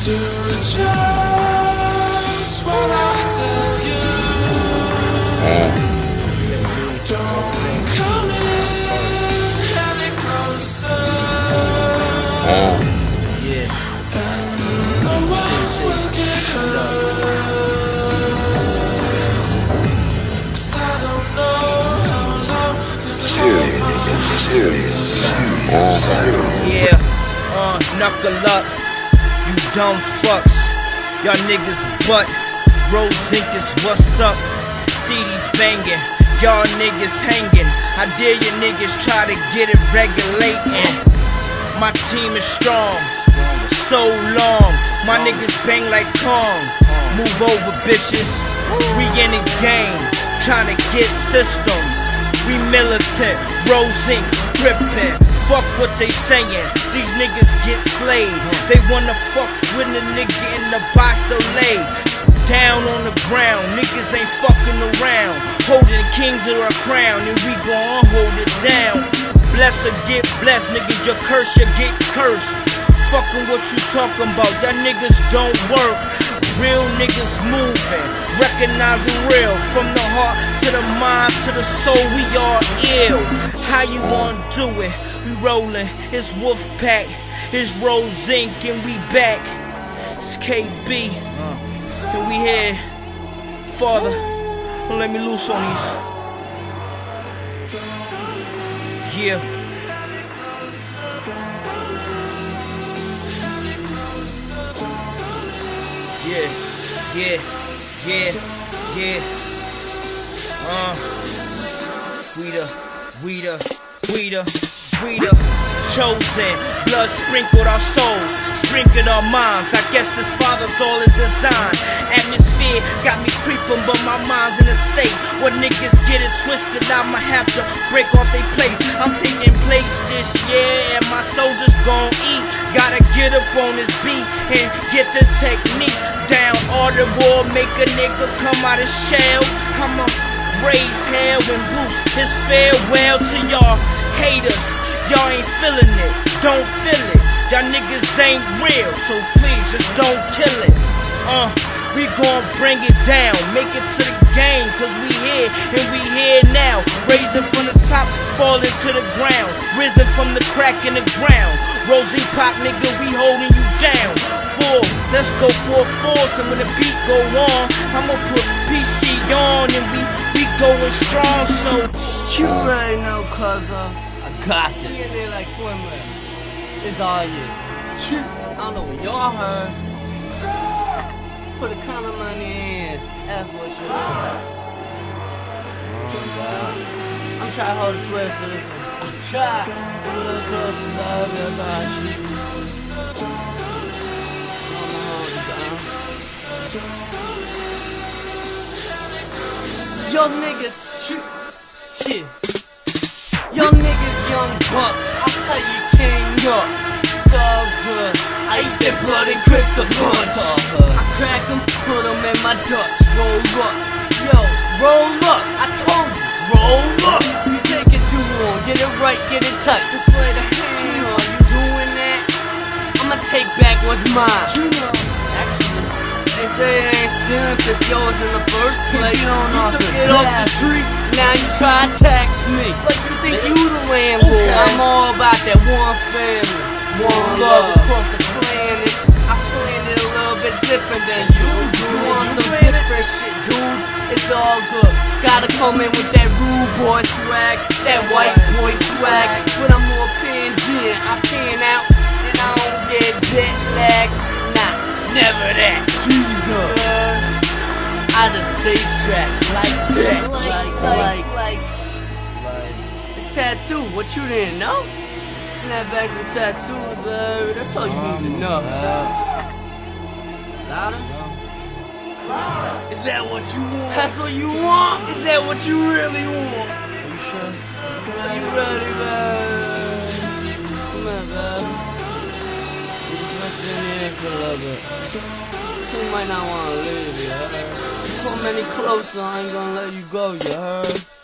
to adjust when I tell you. Don't come in any closer. And No one will get hurt. 'Cause I don't know how long Yeah, uh, knuckle up, you dumb fucks. Y'all niggas butt. Rose is what's up. CDs banging, y'all niggas hanging. I dare you niggas try to get it regulating. My team is strong, so long. My niggas bang like Kong. Move over, bitches. We in the game, trying to get systems. We militant, Rosing, gripping. Fuck what they saying. These niggas get slayed. They wanna fuck with a nigga in the box they lay. Down on the ground, niggas ain't fucking around. Holding kings of our crown, and we gon' hold it down. Bless or get blessed, niggas. Your curse, you get cursed. Fucking what you talking about, that niggas don't work. Real niggas moving, recognizing real. From the heart to the mind to the soul, we all ill. How you wanna do it? We rolling, it's Wolfpack, it's Rose Ink, and we back. It's KB, and we here. Father, don't let me loose on these. Yeah. Yeah, yeah, yeah, yeah. Uh, we the, we the, we the, we the chosen. Blood sprinkled our souls, sprinkled our minds. I guess his father's all in design. Atmosphere got me creeping, but my mind's in a state where niggas get it twisted. I'ma have to break off their place. I'm taking place this year, and my soldiers gon' eat. Gotta get up on this beat and get the technique down. All the war make a nigga come out of shell. I'ma raise hell and boost his farewell to y'all haters. Y'all ain't feeling it, don't feel it. Y'all niggas ain't real, so please just don't kill it. Uh, we gon' bring it down, make it to the game, cause we here and we here now. Raising from the top, falling to the ground. Risen from the crack in the ground. Rosie Pop, nigga, we holding you down. Four, let's go for a force, and when the beat go on, I'ma put PC on, and we we going strong. So You already know, cuz I got Get this. there like swimwear. It's all you. I don't know what y'all heard. Put a kind of money in. F what you I'm trying to hold the switch for this one. I try. I'm a little closer, baby. I got you. I'ma hold it niggas. Yeah. Young niggas, young bucks, I tell you, king up. It's all good. I eat their blood and crips a bunch. I crack them, put them in my Dutch. Roll up, yo, roll up. I told you, roll up. You take it too long, get it right, get it tight. Lay the hand on you doing that. I'ma take back what's mine. You know, actually. They say it ain't stealing cause yours in the first place. You, took it off the tree, now you try to tax me. Like you think you the landlord. I'm all about that one family, one love across the planet. I planned it a little bit different than you. You want some different shit, dude? It's all good. Gotta come in with that rude boy swag, that white boy swag. But I'm more pan gin, I pan out, and I don't get jet lag. Nah, never that. Jesus. I just stay strapped like that. Like, like, like, Tattoo. What you didn't know? Snapbacks and tattoos, baby. That's all you need to know. Oh, Sada? Is that what you want? That's what you want? Is that what you really want? Are you sure? Are you ready, baby? Come on, baby. We just must be in here for a little bit. You might not want to leave, you heard? You come any closer, I ain't gonna let you go, you heard?